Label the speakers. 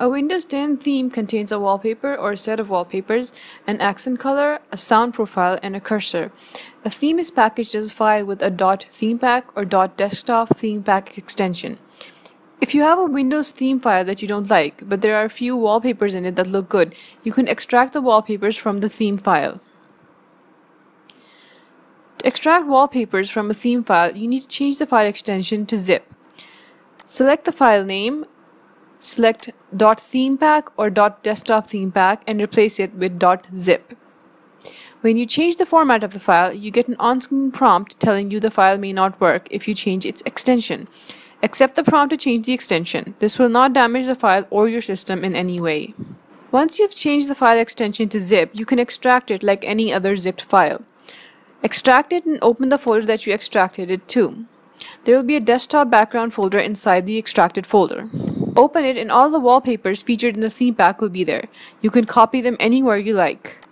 Speaker 1: A Windows 10 theme contains a wallpaper or a set of wallpapers, an accent color, a sound profile, and a cursor. A theme is packaged as a file with a .themepack or .desktop themepack extension. If you have a Windows theme file that you don't like, but there are a few wallpapers in it that look good, you can extract the wallpapers from the theme file. To extract wallpapers from a theme file, you need to change the file extension to zip. Select the file name select .themepack or .desktop themepack and replace it with .zip. When you change the format of the file, you get an on-screen prompt telling you the file may not work if you change its extension. Accept the prompt to change the extension. This will not damage the file or your system in any way. Once you've changed the file extension to zip, you can extract it like any other zipped file. Extract it and open the folder that you extracted it to. There will be a desktop background folder inside the extracted folder. Open it and all the wallpapers featured in the theme pack will be there. You can copy them anywhere you like.